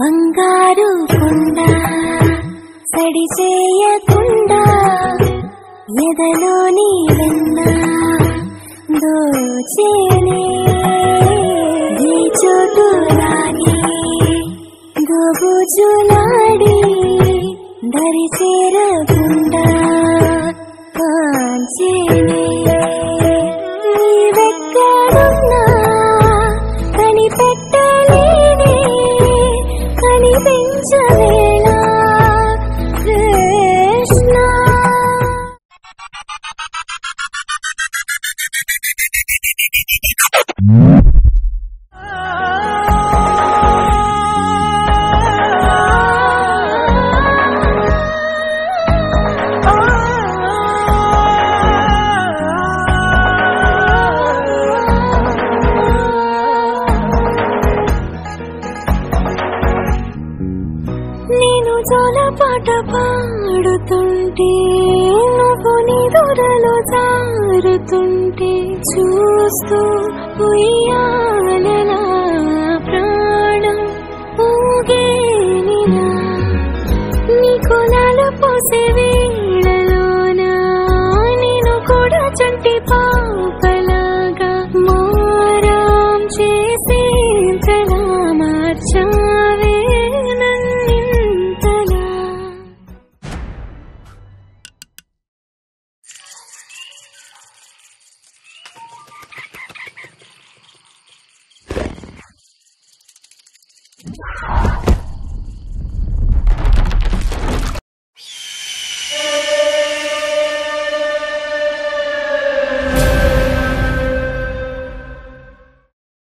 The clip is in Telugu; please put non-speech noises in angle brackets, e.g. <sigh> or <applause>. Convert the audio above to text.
బంగారు కొండ చేయకుండా ఎదలోని వెన్న దరి చేరకుండా కాంచేనే. కనిపెట్టలేనే కనిపించలే సొల చాలా పాట పాడుతుంటే నువ్వు నీ జారుతుంటే చూస్తూ ఉయ్యాలలా Oh. <laughs>